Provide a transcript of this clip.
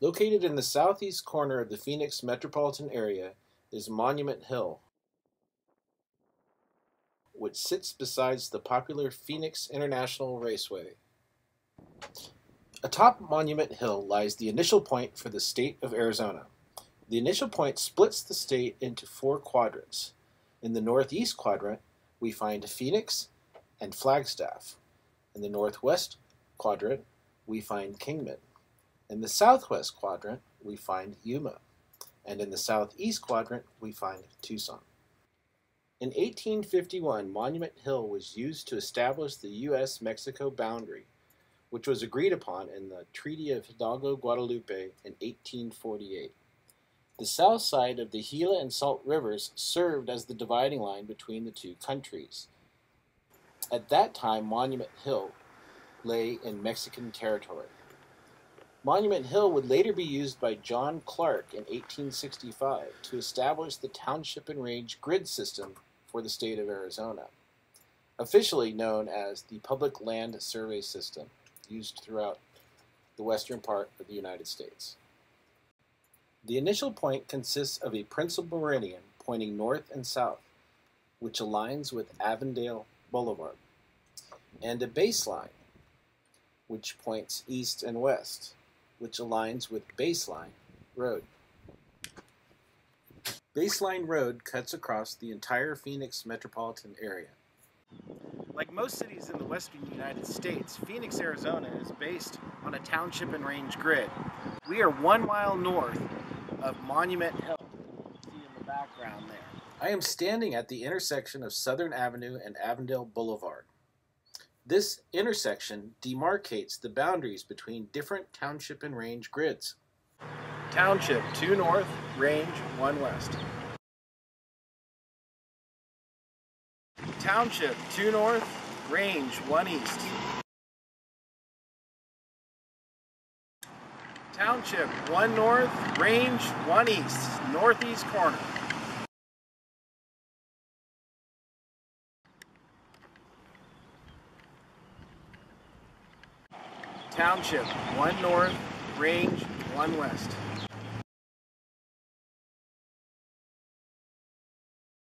Located in the southeast corner of the Phoenix metropolitan area is Monument Hill, which sits beside the popular Phoenix International Raceway. Atop Monument Hill lies the initial point for the state of Arizona. The initial point splits the state into four quadrants. In the northeast quadrant, we find Phoenix and Flagstaff. In the northwest quadrant, we find Kingman. In the southwest quadrant, we find Yuma. And in the southeast quadrant, we find Tucson. In 1851, Monument Hill was used to establish the U.S. Mexico boundary, which was agreed upon in the Treaty of Hidalgo Guadalupe in 1848. The south side of the Gila and Salt Rivers served as the dividing line between the two countries. At that time, Monument Hill lay in Mexican territory. Monument Hill would later be used by John Clark in 1865 to establish the township and range grid system for the state of Arizona, officially known as the Public Land Survey System, used throughout the western part of the United States. The initial point consists of a principal meridian pointing north and south, which aligns with Avondale Boulevard, and a baseline, which points east and west, which aligns with Baseline Road. Baseline Road cuts across the entire Phoenix metropolitan area. Like most cities in the western United States, Phoenix, Arizona is based on a township and range grid. We are one mile north of Monument Hill. See in the background there. I am standing at the intersection of Southern Avenue and Avondale Boulevard. This intersection demarcates the boundaries between different township and range grids. Township 2 north, range 1 west. Township 2 north, range 1 east. Township 1 north, range 1 east, northeast corner. Township 1 north, range 1 west.